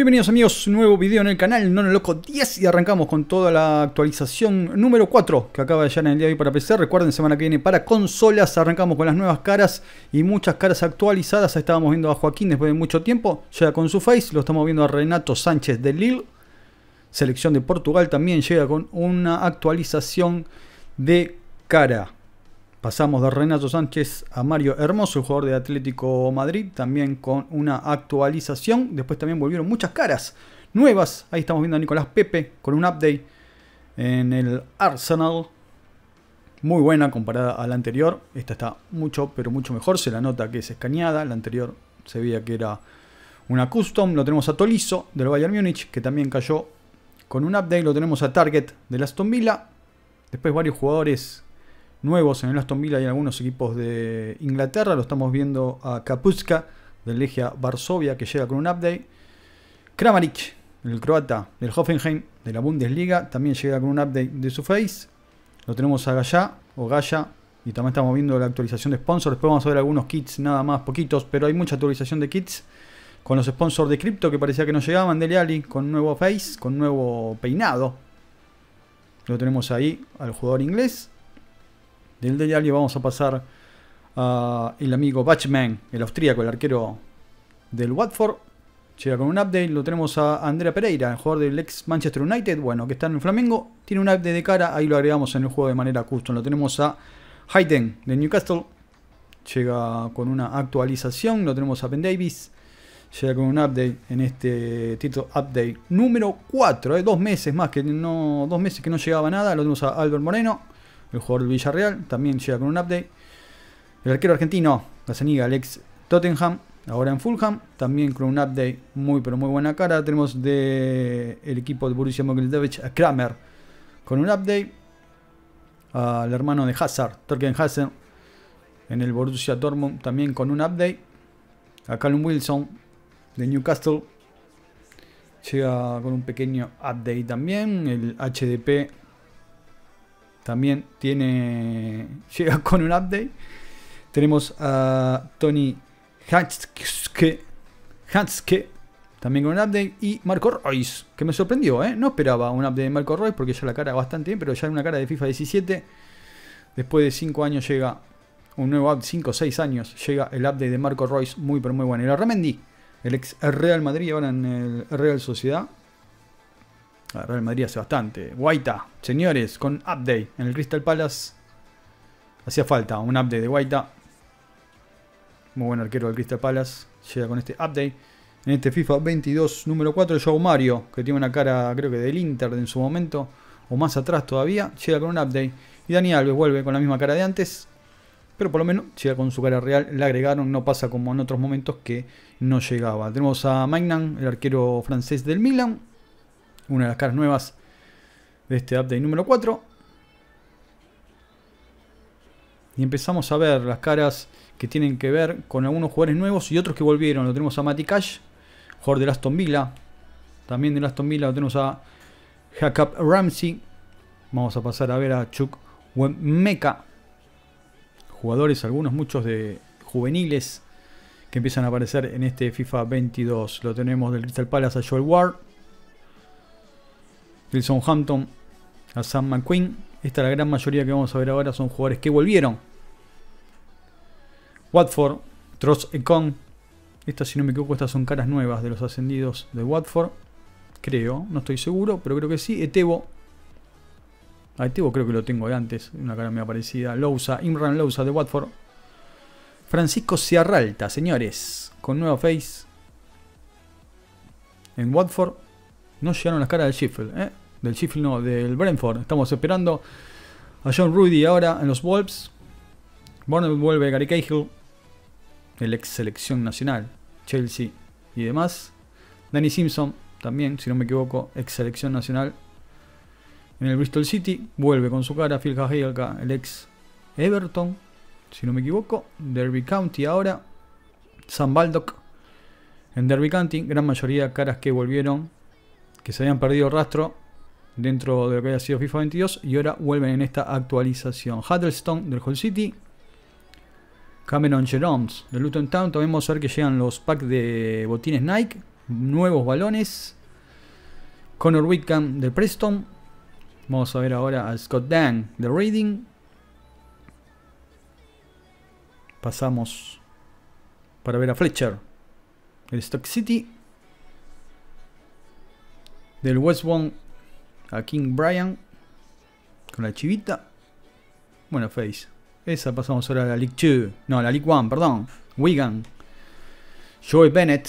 Bienvenidos amigos, nuevo video en el canal Nono Loco 10 y arrancamos con toda la actualización número 4 que acaba de llegar en el día de hoy para PC. Recuerden, semana que viene para consolas, arrancamos con las nuevas caras y muchas caras actualizadas. Estábamos viendo a Joaquín después de mucho tiempo, llega con su face, lo estamos viendo a Renato Sánchez de Lille. Selección de Portugal también llega con una actualización de cara. Pasamos de Renato Sánchez a Mario Hermoso, jugador de Atlético Madrid, también con una actualización. Después también volvieron muchas caras nuevas. Ahí estamos viendo a Nicolás Pepe con un update en el Arsenal. Muy buena comparada a la anterior. Esta está mucho, pero mucho mejor. Se la nota que es escaneada. La anterior se veía que era una custom. Lo tenemos a Tolizo del Bayern Múnich, que también cayó con un update. Lo tenemos a Target del Aston Villa. Después varios jugadores nuevos en el Aston Villa y algunos equipos de Inglaterra. Lo estamos viendo a Kapuska del Legia Varsovia que llega con un update. Kramaric, el croata del Hoffenheim de la Bundesliga, también llega con un update de su face. Lo tenemos a Gaya o Gaya y también estamos viendo la actualización de sponsors. Después vamos a ver algunos kits, nada más poquitos, pero hay mucha actualización de kits con los sponsors de cripto que parecía que no llegaban. Dele Ali con nuevo face, con nuevo peinado. Lo tenemos ahí al jugador inglés. Del diario vamos a pasar al amigo Batchman, el austríaco, el arquero del Watford. Llega con un update, lo tenemos a Andrea Pereira, el jugador del ex Manchester United, bueno, que está en el Flamengo. Tiene un update de cara, ahí lo agregamos en el juego de manera custom. Lo tenemos a Hayden de Newcastle. Llega con una actualización, lo tenemos a Ben Davis. Llega con un update en este título update número 4, eh, dos meses más que no, dos meses que no llegaba nada. Lo tenemos a Albert Moreno el jugador del Villarreal, también llega con un update. El arquero argentino, Gazaniga, Alex Tottenham, ahora en Fulham, también con un update muy pero muy buena cara. Tenemos del el equipo de Borussia Mönchengladbach a Kramer con un update. Al hermano de Hazard, Torken Hazard, en el Borussia Dortmund también con un update. A Callum Wilson de Newcastle llega con un pequeño update también. El HDP también tiene llega con un update. Tenemos a Tony Hanske, Hanske también con un update. Y Marco Royce, que me sorprendió, ¿eh? No esperaba un update de Marco Royce porque ya la cara bastante bien, pero ya una cara de FIFA 17. Después de 5 años llega un nuevo update, 5 o 6 años, llega el update de Marco Royce, muy pero muy bueno. Y la Ramendi, el ex Real Madrid, ahora en el Real Sociedad. Real Madrid hace bastante. Guaita, señores, con update en el Crystal Palace. Hacía falta un update de Guaita. Muy buen arquero del Crystal Palace. Llega con este update. En este FIFA 22, número 4, Joe Mario, que tiene una cara, creo que del Inter en su momento, o más atrás todavía. Llega con un update. Y Dani Alves vuelve con la misma cara de antes. Pero por lo menos llega con su cara real. Le agregaron, no pasa como en otros momentos que no llegaba. Tenemos a Magnan, el arquero francés del Milan una de las caras nuevas de este update número 4. Y empezamos a ver las caras que tienen que ver con algunos jugadores nuevos y otros que volvieron. Lo tenemos a Matty Cash, jugador Aston Villa. También de Aston Villa lo tenemos a Jacob Ramsey. Vamos a pasar a ver a Chuck. Jugadores, algunos, muchos de juveniles que empiezan a aparecer en este FIFA 22. Lo tenemos del Crystal Palace a Joel Ward. Del Southampton a Sam McQueen. Esta la gran mayoría que vamos a ver ahora son jugadores que volvieron. Watford, Tross Econ. Estas, si no me equivoco, estas son caras nuevas de los ascendidos de Watford. Creo, no estoy seguro, pero creo que sí. Etebo. A Etebo creo que lo tengo de antes, una cara muy parecida. Lousa, Imran Lousa de Watford. Francisco Ciarralta, señores, con nueva face. En Watford no llegaron las caras del Sheffield, ¿eh? Del Sheffield no, del Brentford. Estamos esperando a John Rudy ahora en los Wolves. Bournemouth vuelve Gary Cahill, el ex selección nacional, Chelsea y demás. Danny Simpson también, si no me equivoco, ex selección nacional en el Bristol City. Vuelve con su cara Phil Cahill, el ex Everton, si no me equivoco. Derby County ahora. Sam Baldock en Derby County. Gran mayoría caras que volvieron que se habían perdido rastro dentro de lo que había sido FIFA 22 y ahora vuelven en esta actualización. Huddlestone del Hull City, Cameron Jeroms de Luton Town. También vamos a ver que llegan los packs de botines Nike nuevos balones. Connor Whitcomb de Preston. Vamos a ver ahora a Scott Dan de Reading. Pasamos para ver a Fletcher del Stock City. Del West a King Brian con la chivita. Bueno, face. Esa pasamos ahora a la League 2. No, a la League 1, perdón. Wigan. Joey Bennett.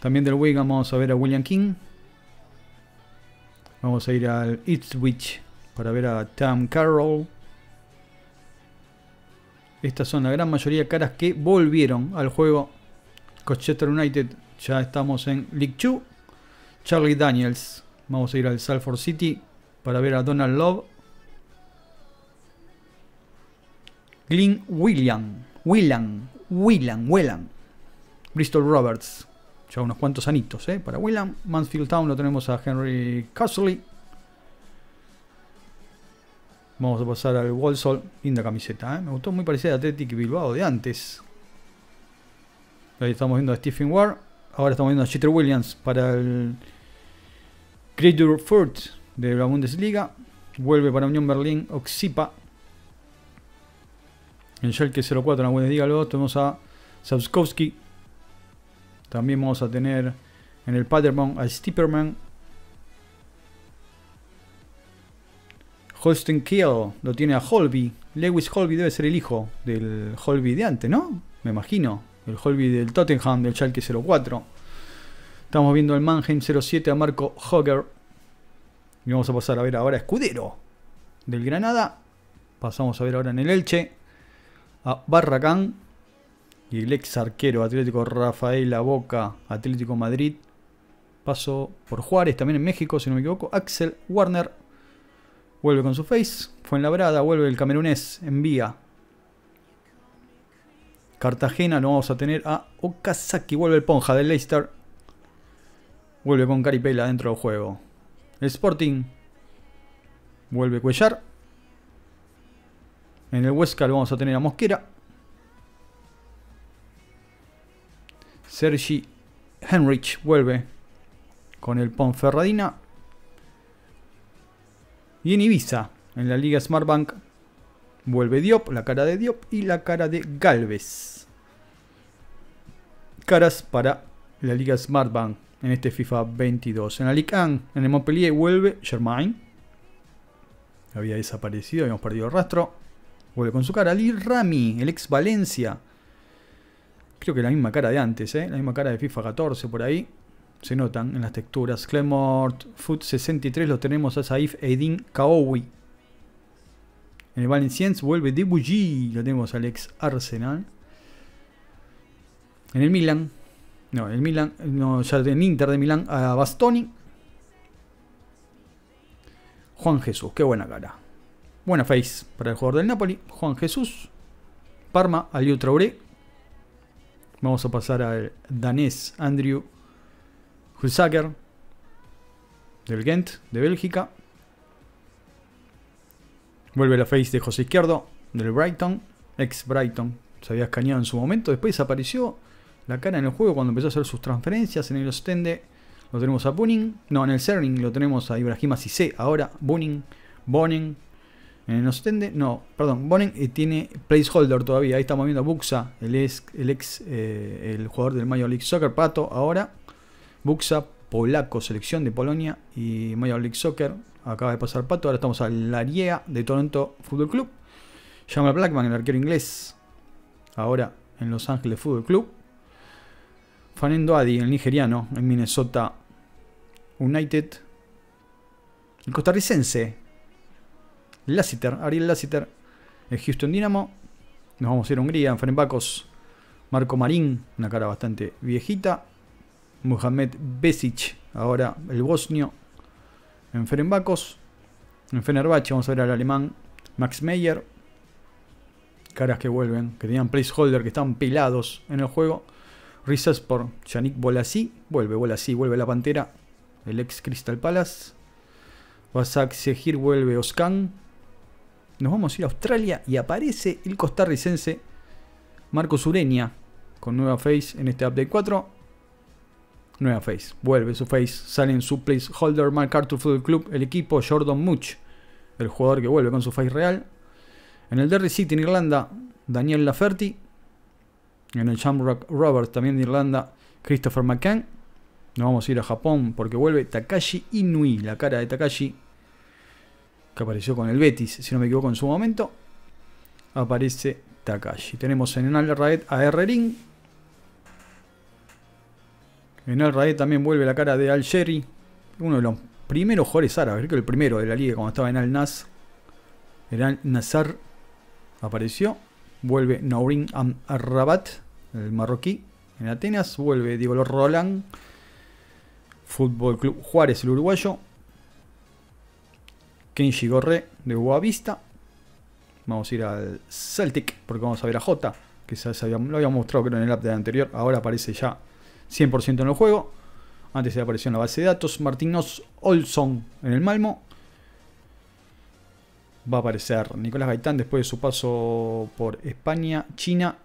También del Wigan vamos a ver a William King. Vamos a ir al Ipswich para ver a Tam Carroll. Estas son la gran mayoría de caras que volvieron al juego. Colchester United ya estamos en League 2. Charlie Daniels. Vamos a ir al Salford City para ver a Donald Love. Glyn William. William. William. William. Bristol Roberts. Ya unos cuantos anitos, ¿eh? Para William. Mansfield Town lo tenemos a Henry Castley. Vamos a pasar al Walsall. Linda camiseta, ¿eh? Me gustó muy parecida a Athletic Bilbao de antes. Ahí estamos viendo a Stephen Ward. Ahora estamos viendo a Jeter Williams para el Creature Furt de la Bundesliga. Vuelve para Unión Berlín Oxipa. En Schalke 04 en la Bundesliga luego tenemos a Sapskowski. También vamos a tener en el Paderborn a Stipperman. Holsten Kiel lo tiene a Holby. Lewis Holby debe ser el hijo del Holby de antes, ¿no? Me imagino. El Holby del Tottenham, del Schalke 04. Estamos viendo el Mannheim 07 a Marco Hogger. Y vamos a pasar a ver ahora Escudero del Granada. Pasamos a ver ahora en el Elche a Barracán. Y el ex arquero Atlético Rafael La Boca, Atlético Madrid. Pasó por Juárez, también en México, si no me equivoco. Axel Warner vuelve con su face. Fue en Labrada, vuelve el camerunés, envía. Cartagena lo vamos a tener a Okazaki, vuelve el Ponja del Leicester. Vuelve con Caripela dentro del juego. El Sporting vuelve Cuellar. En el Huesca vamos a tener a Mosquera. Sergi Henrich vuelve con el Ponferradina. Y en Ibiza, en la Liga Smartbank, vuelve Diop, la cara de Diop y la cara de Galvez. Caras para la Liga Smartbank en este FIFA 22. En la Ligue 1, en el Montpellier, vuelve Germain. Había desaparecido, habíamos perdido el rastro. Vuelve con su cara. Lee Rami, el ex Valencia. Creo que la misma cara de antes, ¿eh? la misma cara de FIFA 14 por ahí. Se notan en las texturas. Clemort Foot 63 lo tenemos a Saif Edin Kaoui. En el Valenciennes vuelve Debugy, lo tenemos al ex Arsenal. En el Milan, no, el Milan, no, ya en Inter de Milán a Bastoni. Juan Jesús, qué buena cara. Buena face para el jugador del Napoli. Juan Jesús. Parma, Aliu Traoré. Vamos a pasar al danés Andrew Hulsager del Ghent de Bélgica. Vuelve la face de José Izquierdo del Brighton, ex Brighton. Se había escaneado en su momento. Después desapareció la cara en el juego cuando empezó a hacer sus transferencias. En el Ostende lo tenemos a Bunning. No, en el Cerning lo tenemos a Ibrahima Cissé. Ahora Bunning, Bonen. En el Ostende, no, perdón, Bonen eh, tiene placeholder todavía. Ahí estamos viendo a Buxa, el ex, el, ex eh, el jugador del Major League Soccer, Pato. Ahora Buxa, polaco, selección de Polonia y Major League Soccer. Acaba de pasar Pato. Ahora estamos a Laria de Toronto Football Club. Jamal Blackman, el arquero inglés. Ahora en Los Ángeles Football Club. Fanendo Adi, el nigeriano, en Minnesota United. El costarricense, Lassiter, Ariel Lassiter, el Houston Dynamo. Nos vamos a ir a Hungría, en Ferenbacos, Marco Marín, una cara bastante viejita. Mohamed Besic, ahora el bosnio, en Ferenbacos. En Fenerbahce vamos a ver al alemán Max Meyer. Caras que vuelven, que tenían placeholder, que están pelados en el juego. Risas por Yannick Bolasí. Vuelve Bolasí, vuelve la Pantera. El ex Crystal Palace. Wasak Sehir vuelve Oscan. Nos vamos a ir a Australia y aparece el costarricense Marcos Ureña con nueva face en este update 4. nueva face. Vuelve su face. Sale en su placeholder MacArthur Football Club el equipo Jordan Much, el jugador que vuelve con su face real. En el Derry City en Irlanda, Daniel Laferti. En el Shamrock Roberts también de Irlanda, Christopher McCann. Nos vamos a ir a Japón porque vuelve Takashi Inui, la cara de Takashi, que apareció con el Betis, si no me equivoco en su momento. Aparece Takashi. Tenemos en el Raed a. Ring. En el Raed también vuelve la cara de Al Sherry, uno de los primeros jugadores árabes, creo que el primero de la liga cuando estaba en Al Nas. Era Al Nazar apareció. Vuelve Naurin Rabat, el marroquí. En Atenas vuelve Diego Roland. Fútbol Club Juárez, el uruguayo. Kenji Gorre de Boavista. Vamos a ir al Celtic porque vamos a ver a J, que lo habíamos mostrado creo en el update anterior. Ahora aparece ya 100% en el juego. Antes se apareció en la base de datos. Martinos Olson en el Malmo. Va a aparecer Nicolás Gaitán después de su paso por España, China,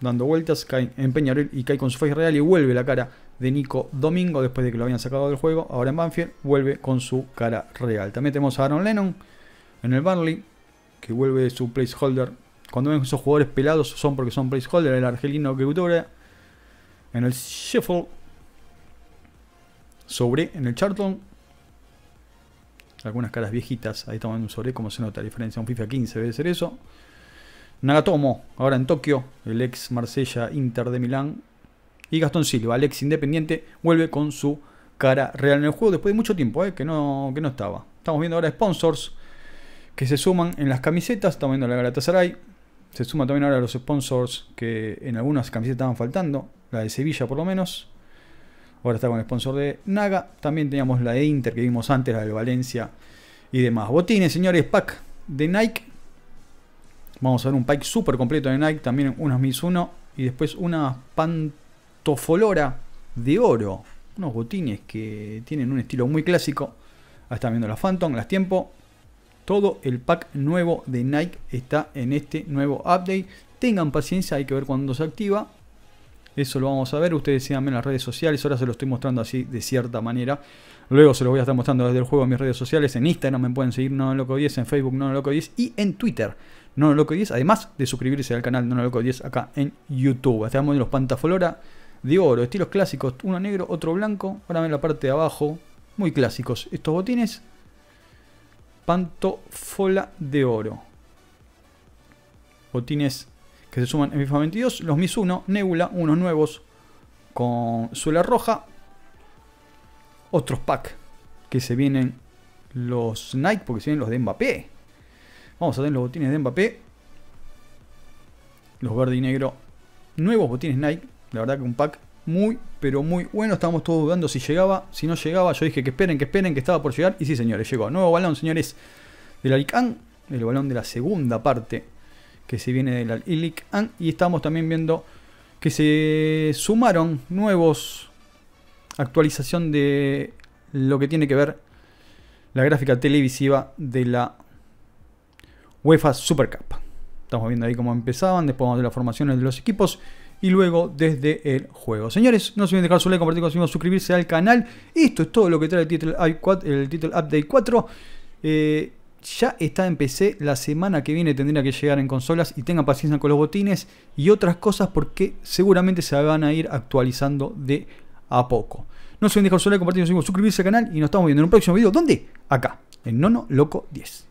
dando vueltas, cae en Peñarol y cae con su face real y vuelve la cara de Nico Domingo después de que lo habían sacado del juego. Ahora en Banfield vuelve con su cara real. También tenemos a Aaron Lennon en el Burnley, que vuelve su placeholder. Cuando ven esos jugadores pelados son porque son placeholder, el argelino que En el Sheffield, sobre en el Charlton. Algunas caras viejitas, ahí estamos viendo un sobre, como se nota la diferencia. Un FIFA 15 debe ser eso. Nagatomo, ahora en Tokio, el ex Marsella Inter de Milán. Y Gastón Silva, el ex Independiente, vuelve con su cara real en el juego después de mucho tiempo, eh, que, no, que no estaba. Estamos viendo ahora sponsors que se suman en las camisetas. Estamos viendo la Galatasaray. Se suma también ahora los sponsors que en algunas camisetas estaban faltando. La de Sevilla por lo menos. Ahora está con el sponsor de Naga. También teníamos la de Inter que vimos antes, la de Valencia y demás. Botines, señores, pack de Nike. Vamos a ver un pack súper completo de Nike. También unos Miss 1 y después una pantofolora de oro. Unos botines que tienen un estilo muy clásico. Ahí están viendo las Phantom, las Tiempo. Todo el pack nuevo de Nike está en este nuevo update. Tengan paciencia, hay que ver cuándo se activa. Eso lo vamos a ver. Ustedes síganme en las redes sociales. Ahora se lo estoy mostrando así de cierta manera. Luego se lo voy a estar mostrando desde el juego en mis redes sociales. En Instagram me pueden seguir No Loco 10, en Facebook No Loco 10 y en Twitter No Loco 10. Además de suscribirse al canal No Loco 10 acá en YouTube. Estamos en los Pantaflora de oro, estilos clásicos. Uno negro, otro blanco. Ahora ven la parte de abajo. Muy clásicos. Estos botines Pantofola de oro. Botines que se suman en FIFA 22. Los Mis 1, Nebula, unos nuevos con suela roja. Otros pack que se vienen los Nike, porque se vienen los de Mbappé. Vamos a tener los botines de Mbappé. Los verde y negro. Nuevos botines Nike. La verdad que un pack muy, pero muy bueno. Estábamos todos dudando si llegaba, si no llegaba. Yo dije que esperen, que esperen, que estaba por llegar. Y sí, señores, llegó. Nuevo balón, señores, del Alican. El balón de la segunda parte que se viene del Alican. Y estamos también viendo que se sumaron nuevos actualización de lo que tiene que ver la gráfica televisiva de la UEFA Super Cup. Estamos viendo ahí cómo empezaban, después vamos a ver las formaciones de los equipos y luego desde el juego. Señores, no se olviden dejar su like, compartir con suscribirse al canal. Esto es todo lo que trae el Title, el Title Update 4. Eh, ya está en PC, la semana que viene tendría que llegar en consolas y tengan paciencia con los botines y otras cosas porque seguramente se van a ir actualizando de a poco. No se olviden dejar su like, compartir, suscribirse al canal y nos estamos viendo en un próximo video. ¿Dónde? Acá, en Nono Loco 10.